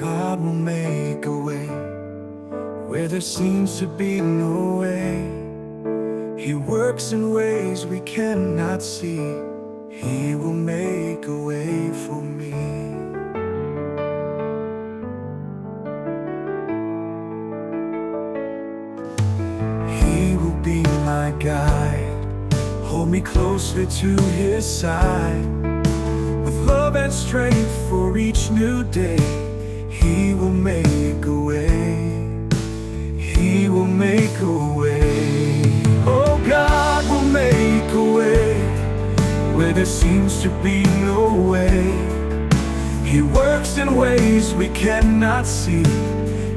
God will make a way where there seems to be no way. He works in ways we cannot see. He will make a way for me. He will be my guide, hold me closer to his side. With love and strength for each new day, He will make a way. He will make a way. There seems to be no way. He works in ways we cannot see.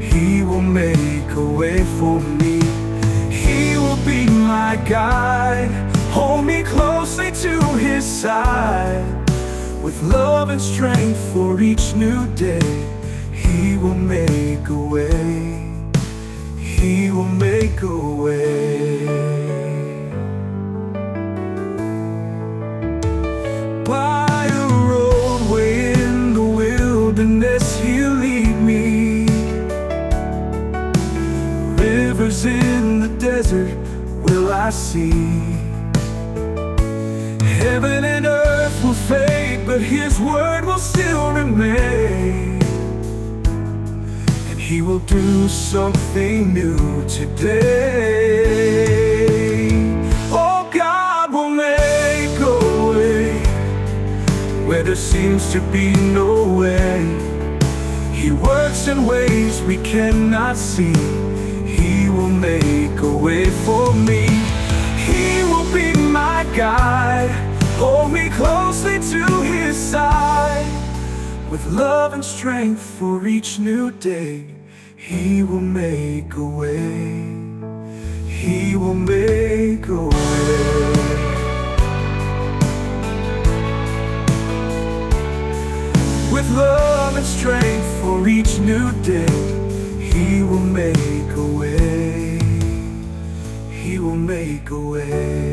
He will make a way for me. He will be my guide, hold me closely to His side. With love and strength for each new day, He will make a way. He will make a way. Rivers in the desert will I see. Heaven and earth will fade, but His word will still remain. And He will do something new today. Oh, God will make a way where there seems to be no way. He works in ways we cannot see. He will make a way for me. He will be my guide, hold me closely to His side. With love and strength for each new day, He will make a way. He will make a way. With love and strength for each new day, He will make a way. Will make a way.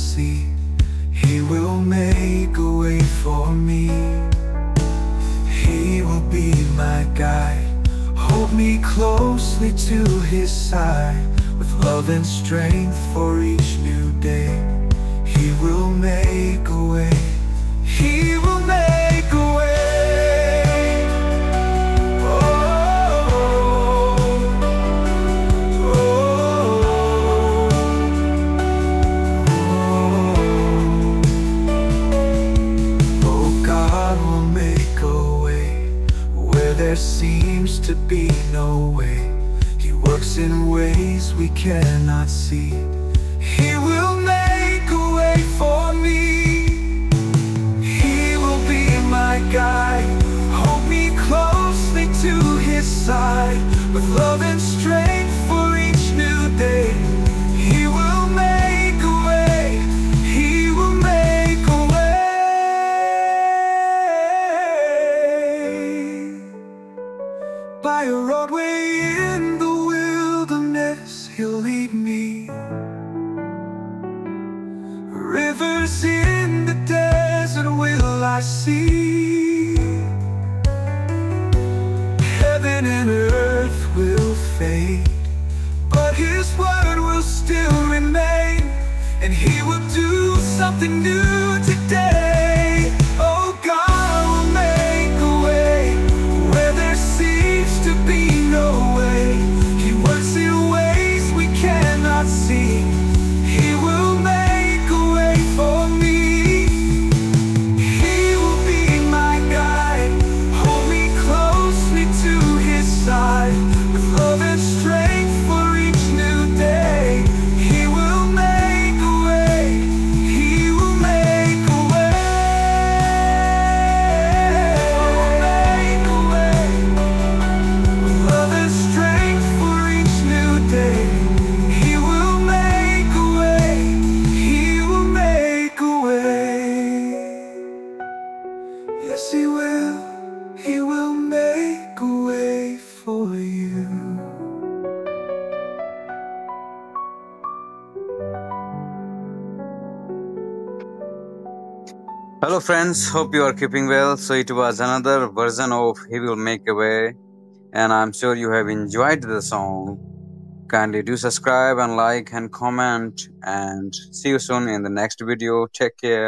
See. He will make a way for me. He will be my guide, hold me closely to His side. With love and strength for each works in ways we cannot see. He will make a way for me. He will be my guide. Hold me closely to his side with love and strength for each new day. He will make a way. He will make a way. By a roadway something new. hello friends. Hope you are keeping well. So it was another version of he will make a way and i'm sure you have enjoyed the song. Kindly do subscribe and like and comment and see you soon in the next video. Take care.